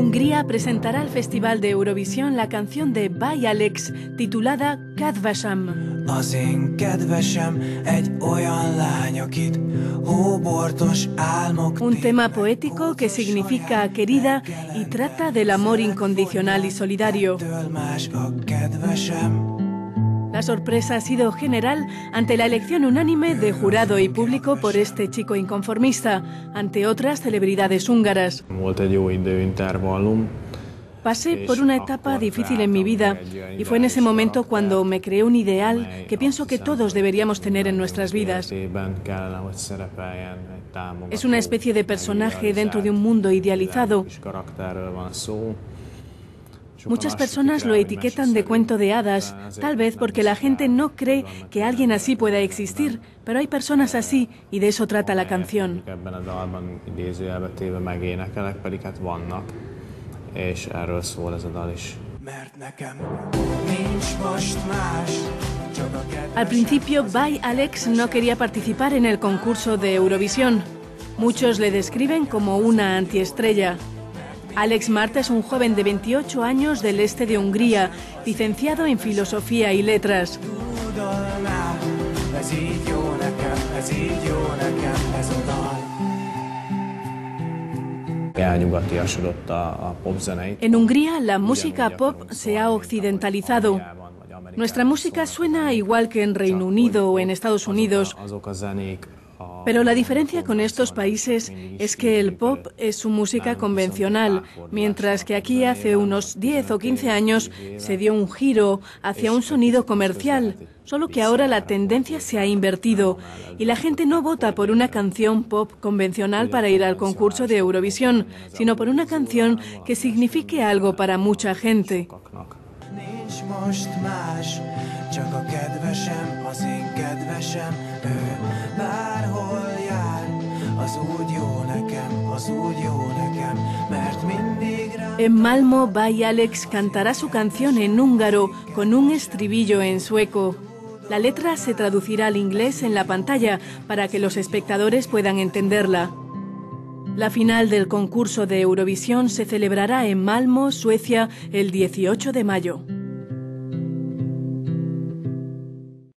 Hungría presentará al Festival de Eurovisión la canción de Bay Alex titulada Kadvasham. Un tema poético que significa querida y trata del amor incondicional y solidario. La sorpresa ha sido general ante la elección unánime de jurado y público por este chico inconformista, ante otras celebridades húngaras. Pasé por una etapa difícil en mi vida y fue en ese momento cuando me creé un ideal que pienso que todos deberíamos tener en nuestras vidas. Es una especie de personaje dentro de un mundo idealizado. Muchas personas lo etiquetan de cuento de hadas, tal vez porque la gente no cree que alguien así pueda existir, pero hay personas así y de eso trata la canción. Al principio, Bay Alex no quería participar en el concurso de Eurovisión. Muchos le describen como una antiestrella. Alex Marta es un joven de 28 años del este de Hungría, licenciado en Filosofía y Letras. En Hungría la música pop se ha occidentalizado. Nuestra música suena igual que en Reino Unido o en Estados Unidos. Pero la diferencia con estos países es que el pop es su música convencional, mientras que aquí hace unos 10 o 15 años se dio un giro hacia un sonido comercial, solo que ahora la tendencia se ha invertido y la gente no vota por una canción pop convencional para ir al concurso de Eurovisión, sino por una canción que signifique algo para mucha gente. En Malmo, Bay Alex cantará su canción en húngaro con un estribillo en sueco. La letra se traducirá al inglés en la pantalla para que los espectadores puedan entenderla. La final del concurso de Eurovisión se celebrará en Malmo, Suecia, el 18 de mayo.